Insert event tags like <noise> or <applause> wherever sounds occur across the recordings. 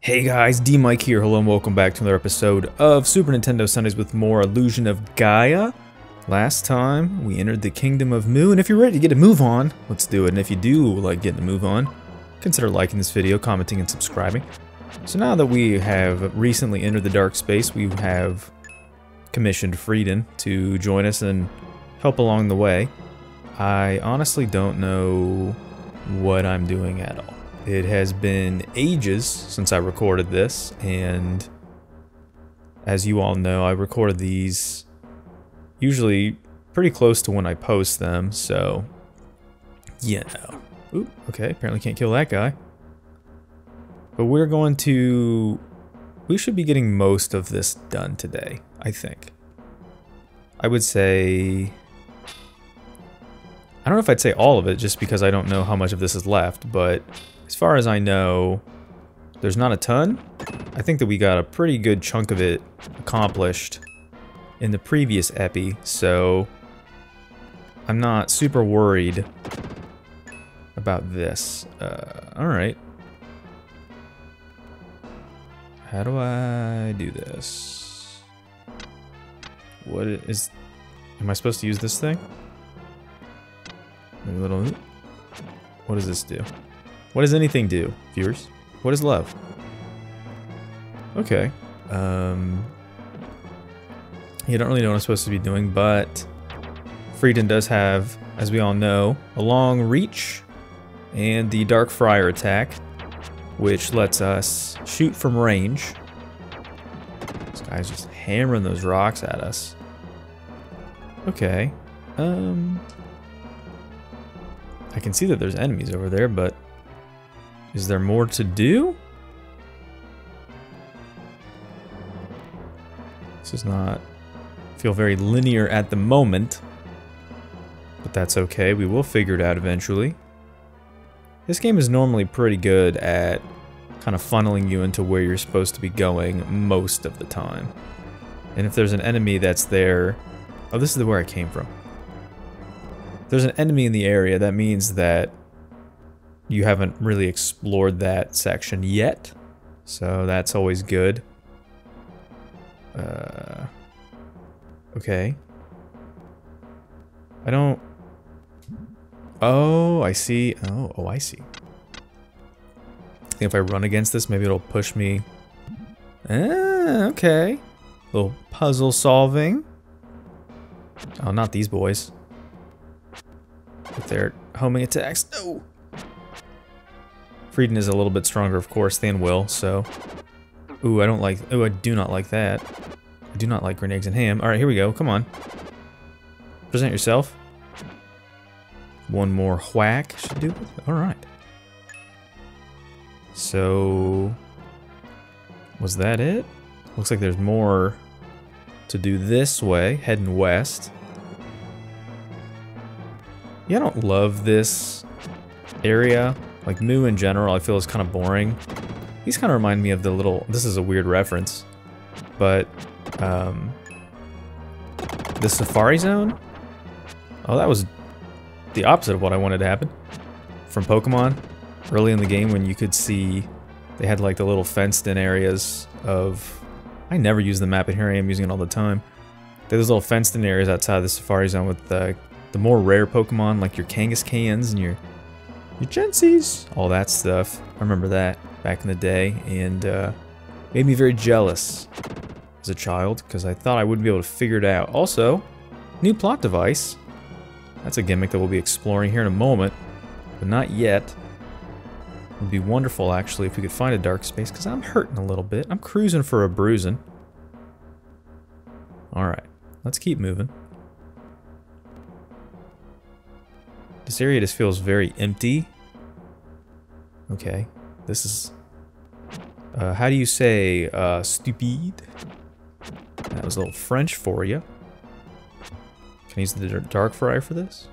Hey guys, DMic here, hello and welcome back to another episode of Super Nintendo Sundays with more Illusion of Gaia. Last time, we entered the Kingdom of Mu, and if you're ready to get a move on, let's do it. And if you do like getting a move on, consider liking this video, commenting, and subscribing. So now that we have recently entered the dark space, we have commissioned Freedan to join us and help along the way. I honestly don't know what I'm doing at all. It has been ages since I recorded this, and as you all know, I record these usually pretty close to when I post them, so know. Ooh, okay, apparently can't kill that guy. But we're going to... We should be getting most of this done today, I think. I would say... I don't know if I'd say all of it, just because I don't know how much of this is left, but as far as I know, there's not a ton. I think that we got a pretty good chunk of it accomplished in the previous epi, so I'm not super worried about this. Uh, Alright. How do I do this? What is... Am I supposed to use this thing? Little... What does this do? What does anything do, viewers? What is love? Okay. Um... You don't really know what I'm supposed to be doing, but... Freedan does have, as we all know, a long reach and the Dark Friar attack, which lets us shoot from range. This guy's just hammering those rocks at us. Okay. Um... I can see that there's enemies over there, but is there more to do? This does not feel very linear at the moment, but that's okay. We will figure it out eventually. This game is normally pretty good at kind of funneling you into where you're supposed to be going most of the time. And if there's an enemy that's there... Oh, this is where I came from. There's an enemy in the area, that means that you haven't really explored that section yet. So that's always good. Uh, okay. I don't... Oh, I see. Oh, oh, I see. I think if I run against this, maybe it'll push me. Ah, okay. Little puzzle solving. Oh, not these boys. Their homing attacks. No! Freedan is a little bit stronger, of course, than Will, so... Ooh, I don't like... Ooh, I do not like that. I do not like grenades and ham. Alright, here we go. Come on. Present yourself. One more whack should do it. Alright. So... Was that it? Looks like there's more to do this way, heading west. Yeah, I don't love this area. Like, Mu in general, I feel is kind of boring. These kind of remind me of the little... This is a weird reference. But, um... The Safari Zone? Oh, that was the opposite of what I wanted to happen. From Pokemon. Early in the game when you could see... They had, like, the little fenced-in areas of... I never use the map, and here I am using it all the time. There's those little fenced-in areas outside the Safari Zone with the, the more rare Pokemon, like your Kangaskhans and your your Gensies, all that stuff. I remember that back in the day, and uh, made me very jealous as a child, because I thought I wouldn't be able to figure it out. Also, new plot device. That's a gimmick that we'll be exploring here in a moment, but not yet. It would be wonderful, actually, if we could find a dark space, because I'm hurting a little bit. I'm cruising for a bruising. Alright, let's keep moving. This area just feels very empty. Okay, this is... Uh, how do you say, uh, stupid? That was a little French for you. Can I use the Dark Friar for this?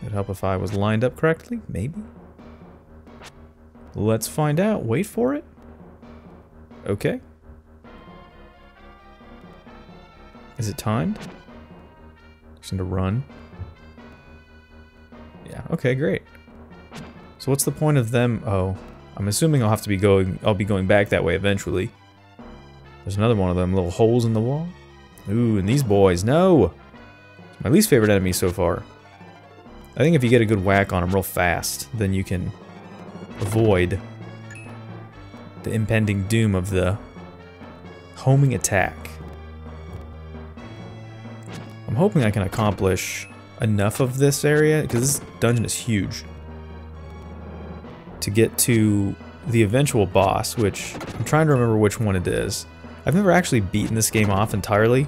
It'd help if I was lined up correctly, maybe? Let's find out. Wait for it. Okay. Is it timed? Just need to run. Okay, great. So what's the point of them? Oh, I'm assuming I'll have to be going. I'll be going back that way eventually. There's another one of them little holes in the wall. Ooh, and these boys, no! My least favorite enemy so far. I think if you get a good whack on them real fast, then you can avoid the impending doom of the homing attack. I'm hoping I can accomplish enough of this area, because this dungeon is huge, to get to the eventual boss, which I'm trying to remember which one it is. I've never actually beaten this game off entirely.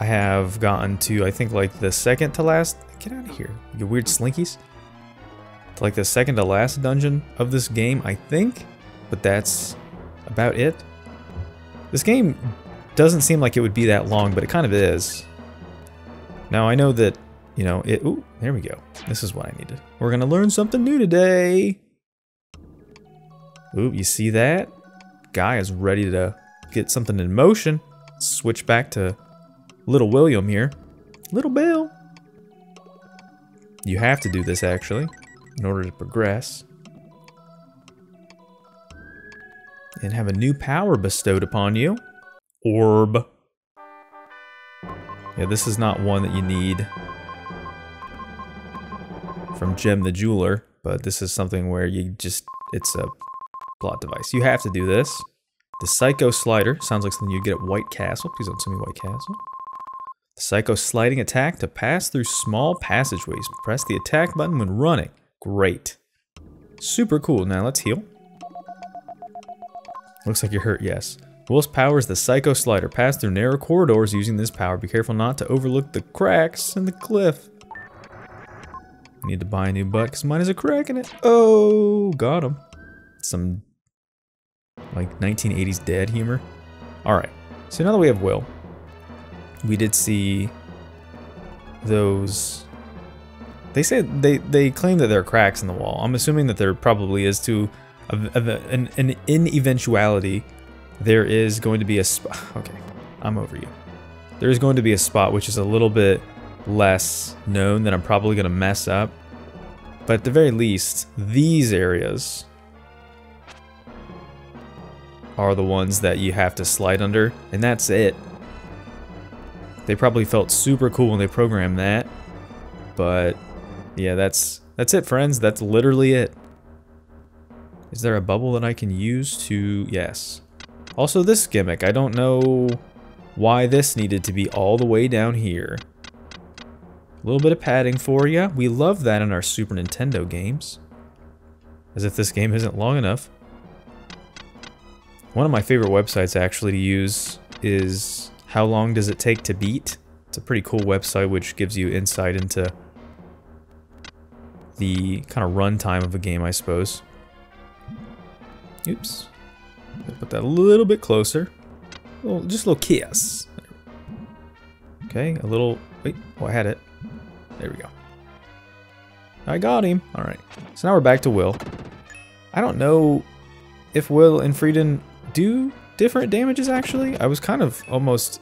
I have gotten to, I think, like the second to last... Get out of here, you weird slinkies. To like the second to last dungeon of this game, I think. But that's about it. This game doesn't seem like it would be that long, but it kind of is. Now, I know that, you know, it... Ooh, there we go. This is what I needed. We're to learn something new today. Ooh, you see that? Guy is ready to get something in motion. Switch back to little William here. Little Bill. You have to do this, actually, in order to progress. And have a new power bestowed upon you. Orb. Yeah, this is not one that you need from Gem the Jeweler, but this is something where you just, it's a plot device. You have to do this. The Psycho Slider sounds like something you'd get at White Castle. Please don't send me White Castle. The Psycho Sliding attack to pass through small passageways. Press the attack button when running. Great. Super cool. Now let's heal. Looks like you're hurt, yes. Will's power is the Psycho Slider. Pass through narrow corridors using this power. Be careful not to overlook the cracks in the cliff. Need to buy a new butt because mine has a crack in it. Oh, got him. Some like 1980s dad humor. All right, so now that we have Will, we did see those. They say they they claim that there are cracks in the wall. I'm assuming that there probably is to an, an eventuality there is going to be a spot. <laughs> Okay, I'm over you. There is going to be a spot which is a little bit less known that I'm probably going to mess up. But at the very least, these areas are the ones that you have to slide under, and that's it. They probably felt super cool when they programmed that, but yeah, that's that's it, friends. That's literally it. Is there a bubble that I can use to... Yes. Also, this gimmick. I don't know why this needed to be all the way down here. A little bit of padding for you. We love that in our Super Nintendo games. As if this game isn't long enough. One of my favorite websites actually to use is How Long Does It Take to Beat? It's a pretty cool website which gives you insight into the kind of runtime of a game, I suppose. Oops. Put that a little bit closer. Little, just a little kiss. Okay, a little... Wait, oh, I had it. There we go. I got him. Alright. So now we're back to Will. I don't know if Will and Freedan do different damages actually. I was kind of almost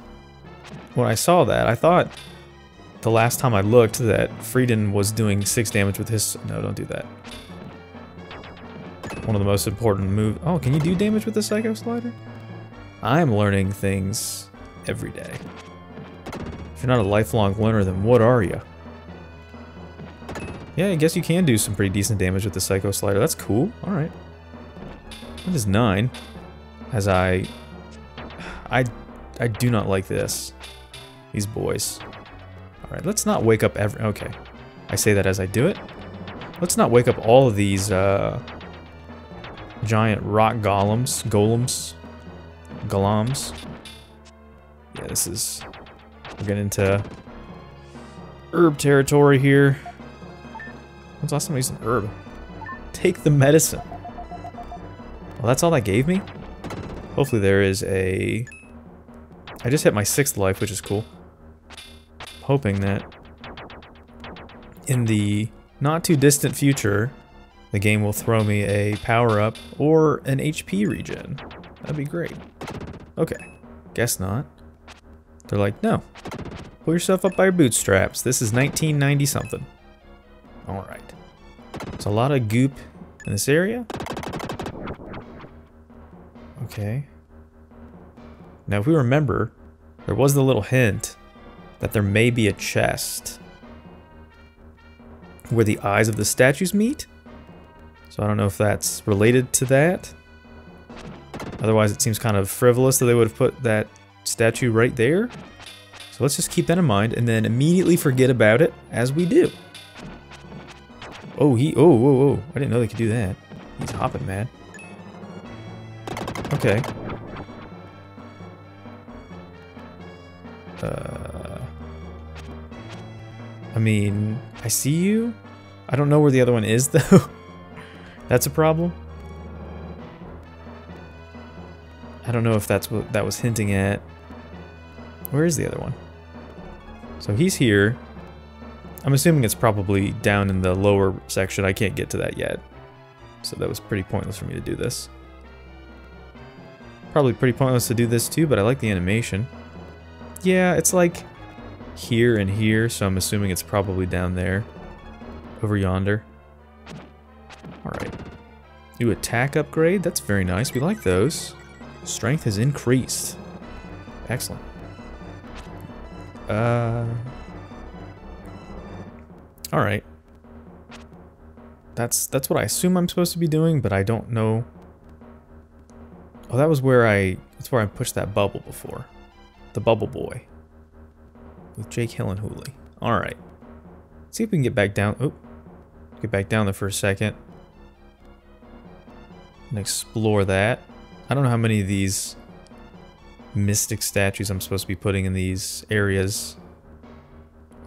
when I saw that, I thought the last time I looked that Freedan was doing six damage with his no, don't do that. One of the most important moves. Oh, can you do damage with the Psycho Slider? I'm learning things every day. If you're not a lifelong learner, then what are you? Yeah, I guess you can do some pretty decent damage with the Psycho Slider. That's cool. Alright. That is 9 as I... I, I do not like this. These boys. Alright, let's not wake up every... Okay. I say that as I do it. Let's not wake up all of these uh, giant rock golems. Golems. Golems. Yeah, this is... We're getting into herb territory here. When's last time I used an herb? Take the medicine. Well, that's all that gave me? Hopefully there is a... I just hit my sixth life, which is cool. Hoping that in the not too distant future, the game will throw me a power-up or an HP regen. That'd be great. Okay, guess not. They're like, no. Pull yourself up by your bootstraps. This is 1990 something. Alright. There's a lot of goop in this area. Okay. Now if we remember, there was the little hint that there may be a chest where the eyes of the statues meet. So I don't know if that's related to that. Otherwise it seems kind of frivolous that they would have put that statue right there. So let's just keep that in mind and then immediately forget about it as we do. Oh, he, oh, whoa, whoa. I didn't know they could do that. He's hopping mad. Okay. Uh, I mean, I see you. I don't know where the other one is, <laughs> though. That's a problem. I don't know if that's what that was hinting at. Where is the other one? So he's here. I'm assuming it's probably down in the lower section. I can't get to that yet. So that was pretty pointless for me to do this. Probably pretty pointless to do this too, but I like the animation. Yeah, it's like here and here, so I'm assuming it's probably down there. Over yonder. Alright. New attack upgrade, that's very nice. We like those. Strength has increased. Excellent. Uh... Alright. That's that's what I assume I'm supposed to be doing, but I don't know. Oh, that was where I that's where I pushed that bubble before. The bubble boy. With Jake Hillenhooly. Alright. See if we can get back down. Oh. Get back down there for a second. And explore that. I don't know how many of these mystic statues I'm supposed to be putting in these areas.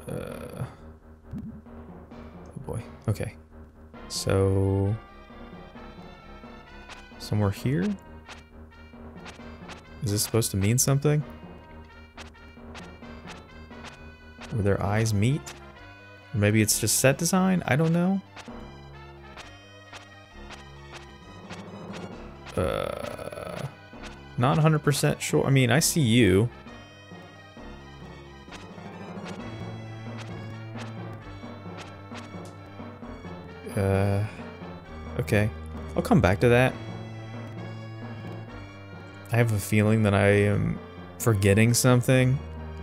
Uh, oh boy. Okay. So... Somewhere here? Is this supposed to mean something? Where their eyes meet? Or maybe it's just set design? I don't know. Uh, not 100% sure. I mean, I see you. Uh, okay. I'll come back to that. I have a feeling that I am forgetting something,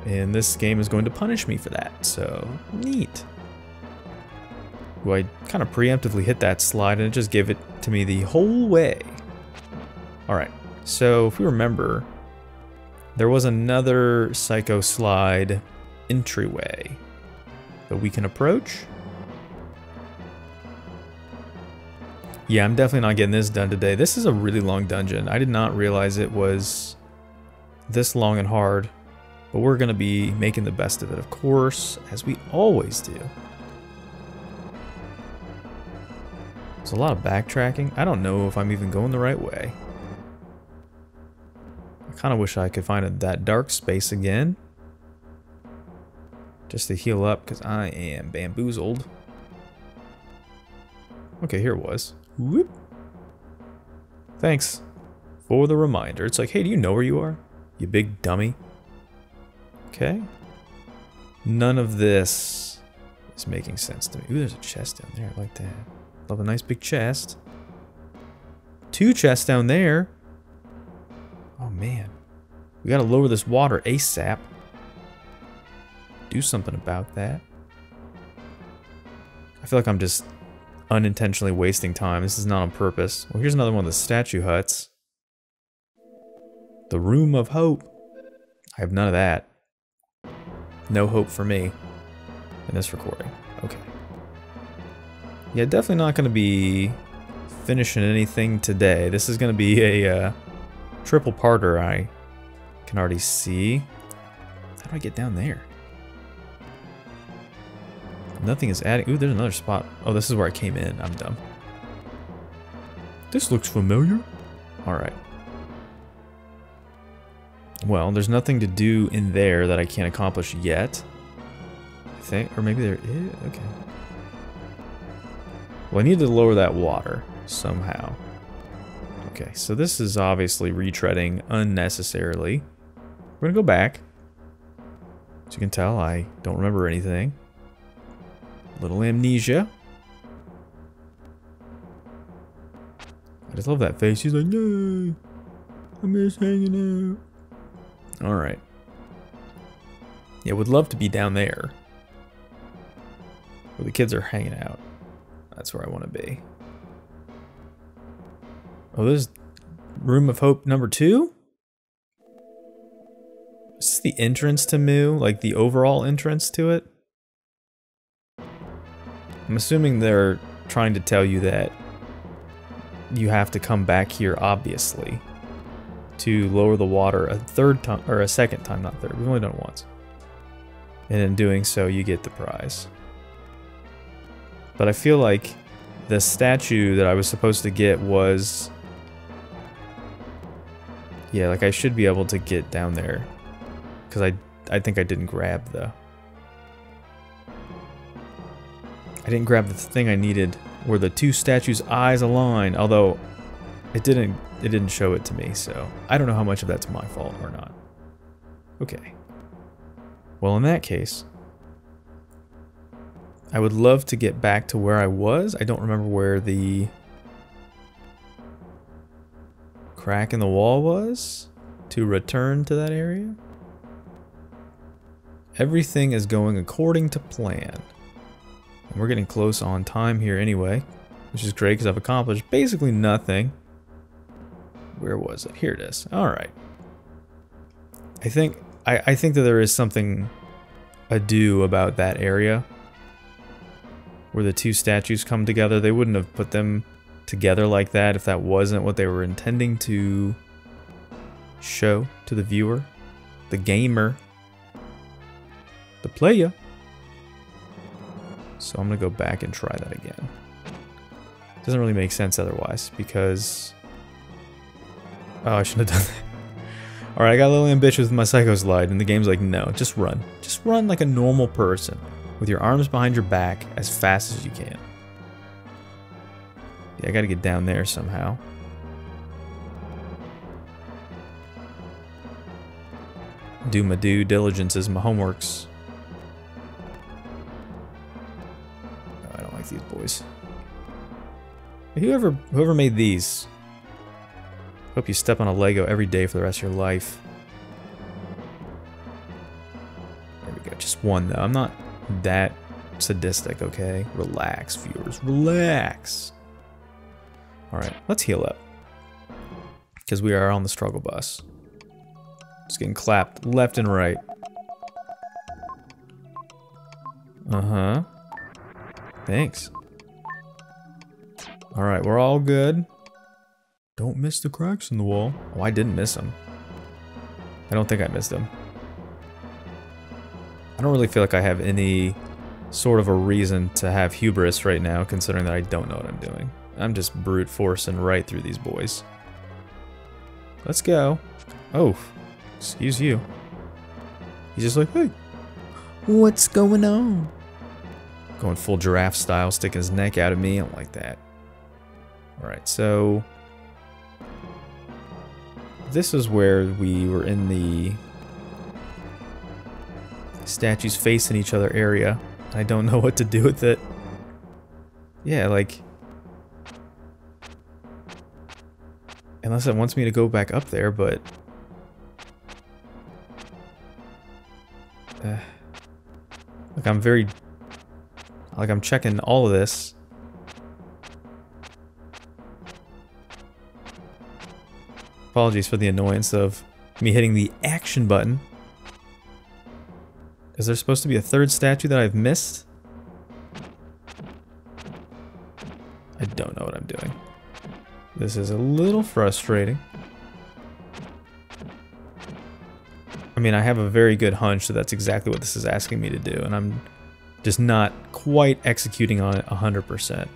and this game is going to punish me for that, so neat. Ooh, I kind of preemptively hit that slide and it just gave it to me the whole way. Alright, so if we remember, there was another Psycho Slide entryway that we can approach. Yeah, I'm definitely not getting this done today. This is a really long dungeon. I did not realize it was this long and hard, but we're going to be making the best of it, of course, as we always do. There's a lot of backtracking. I don't know if I'm even going the right way. I kind of wish I could find that dark space again. Just to heal up, because I am bamboozled. Okay, here it was. Whoop. Thanks for the reminder. It's like, hey, do you know where you are? You big dummy. Okay. None of this is making sense to me. Ooh, there's a chest down there. I like that. Love a nice big chest. Two chests down there. Man. We gotta lower this water ASAP. Do something about that. I feel like I'm just unintentionally wasting time. This is not on purpose. Well, here's another one of the statue huts. The Room of Hope. I have none of that. No hope for me in this recording. Okay. Yeah, definitely not going to be finishing anything today. This is going to be a uh, triple parter, I can already see. How do I get down there? Nothing is adding. Ooh, there's another spot. Oh, this is where I came in. I'm dumb. This looks familiar. Alright. Well, there's nothing to do in there that I can't accomplish yet. I think. Or maybe there is. Okay. Well, I need to lower that water somehow. Okay, so this is obviously retreading unnecessarily. We're gonna go back. As you can tell, I don't remember anything. Little amnesia. I just love that face. He's like, no, I'm just hanging out. All right. Yeah, would love to be down there. Where the kids are hanging out. That's where I want to be. Oh, this Room of Hope number two? Is this the entrance to Mu? Like the overall entrance to it? I'm assuming they're trying to tell you that you have to come back here, obviously, to lower the water a third time, or a second time, not third. We've only done it once. And in doing so, you get the prize. But I feel like the statue that I was supposed to get was... Yeah, like I should be able to get down there. Because I, I think I didn't grab the... I didn't grab the thing I needed where the two statues' eyes align, although it didn't it didn't show it to me, so I don't know how much of that's my fault or not. Okay. Well, in that case, I would love to get back to where I was. I don't remember where the crack in the wall was to return to that area. Everything is going according to plan. And we're getting close on time here anyway, which is great because I've accomplished basically nothing. Where was it? Here it is. All right. I think I, I think that there is something ado about that area where the two statues come together. They wouldn't have put them together like that if that wasn't what they were intending to show to the viewer, the gamer, the player. So I'm going to go back and try that again. Doesn't really make sense otherwise because... Oh, I shouldn't have done that. <laughs> Alright, I got a little ambitious with my Psycho Slide, and the game's like, no, just run. Just run like a normal person with your arms behind your back as fast as you can. Yeah, I gotta get down there somehow. Do my due diligence diligences, my homeworks. Oh, I don't like these boys. Whoever whoever made these, hope you step on a Lego every day for the rest of your life. There we go, just one though. I'm not that sadistic, okay? Relax, viewers, relax. Alright, let's heal up. Because we are on the struggle bus. Just getting clapped left and right. Uh-huh. Thanks. Alright, we're all good. Don't miss the cracks in the wall. Oh, I didn't miss them. I don't think I missed them. I don't really feel like I have any sort of a reason to have hubris right now, considering that I don't know what I'm doing. I'm just brute forcing right through these boys. Let's go. Oh, excuse you. He's just like, hey, what's going on? Going full giraffe style, sticking his neck out at me. I don't like that. Alright, so... This is where we were in the statues facing each other area. I don't <laughs> know what to do with it. Yeah, like... Unless it wants me to go back up there, but... Uh, like I'm very... Like I'm checking all of this. Apologies for the annoyance of me hitting the action button. Is there supposed to be a third statue that I've missed? This is a little frustrating. I mean, I have a very good hunch that that's exactly what this is asking me to do, and I'm just not quite executing on it 100%.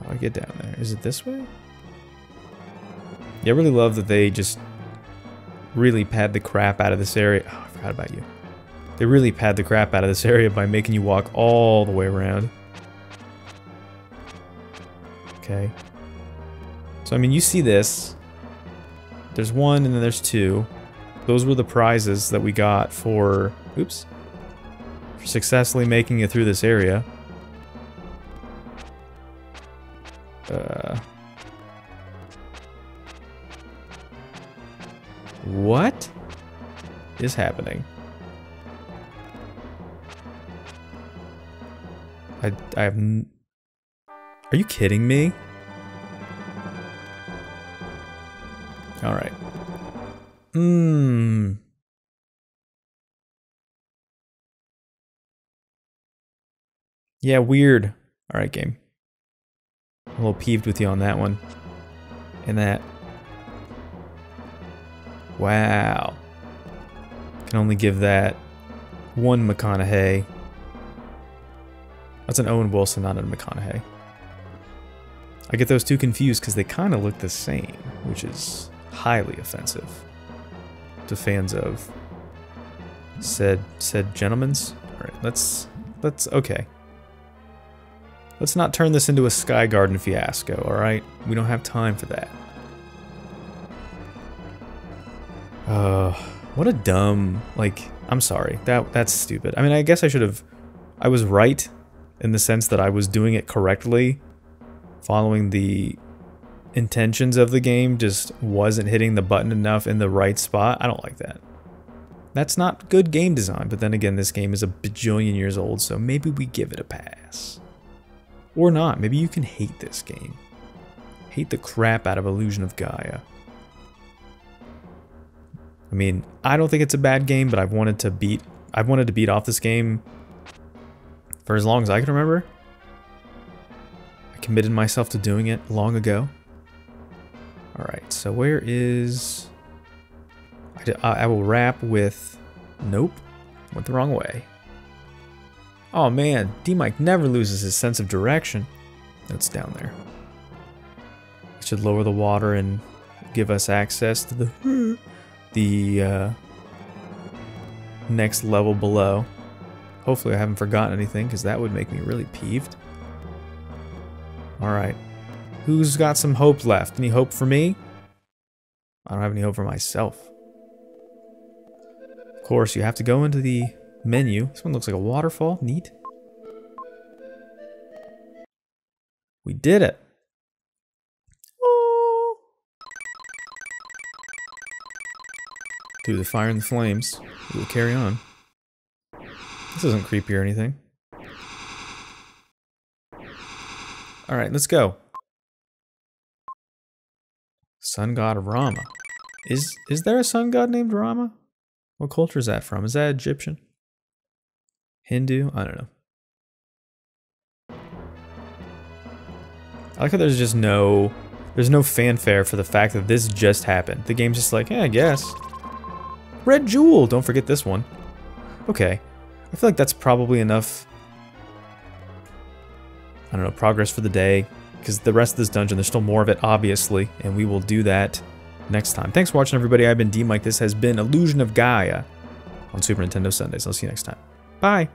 How do I get down there? Is it this way? Yeah, I really love that they just really pad the crap out of this area. Oh, I forgot about you. They really pad the crap out of this <laughs> area by making you walk all the way around. Okay. So, I mean, you see this. There's one and then there's two. Those were the prizes that we got for... Oops. for successfully making it through this area. Uh, what is happening? I, I have... Are you kidding me? Alright. Mmm. Yeah, weird. Alright, game. I'm a little peeved with you on that one. And that. Wow. Can only give that one McConaughey. That's an Owen Wilson, not a McConaughey. I get those two confused because they kind of look the same, which is highly offensive to fans of said said gentlemen's. All right, let's let's okay. Let's not turn this into a Sky Garden fiasco, all right? We don't have time for that. Uh, what a dumb like. I'm sorry. That that's stupid. I mean, I guess I should have. I was right in the sense that I was doing it correctly, following the intentions of the game, just wasn't hitting the button enough in the right spot. I don't like that. That's not good game design, but then again, this game is a bajillion years old, so maybe we give it a pass. Or not, maybe you can hate this game. Hate the crap out of Illusion of Gaia. I mean, I don't think it's a bad game, but I've wanted to beat I've wanted to beat off this game for as long as I can remember. I committed myself to doing it long ago. Alright, so where is... I, I will wrap with... Nope. Went the wrong way. Oh man, DMic never loses his sense of direction. That's down there. It should lower the water and give us access to the the uh, next level below. Hopefully I haven't forgotten anything, because that would make me really peeved. Alright. Who's got some hope left? Any hope for me? I don't have any hope for myself. Of course, you have to go into the menu. This one looks like a waterfall. Neat. We did it. Through the fire and the flames. We will carry on. This isn't creepy or anything. Alright, let's go. Sun god Rama. Is is there a sun god named Rama? What culture is that from? Is that Egyptian? Hindu? I don't know. I like how there's just no there's no fanfare for the fact that this just happened. The game's just like, yeah, I guess. Red Jewel! Don't forget this one. Okay. I feel like that's probably enough, I don't know, progress for the day. Because the rest of this dungeon, there's still more of it, obviously. And we will do that next time. Thanks for watching, everybody. I've been DMic. This has been Illusion of Gaia on Super Nintendo Sundays. I'll see you next time. Bye.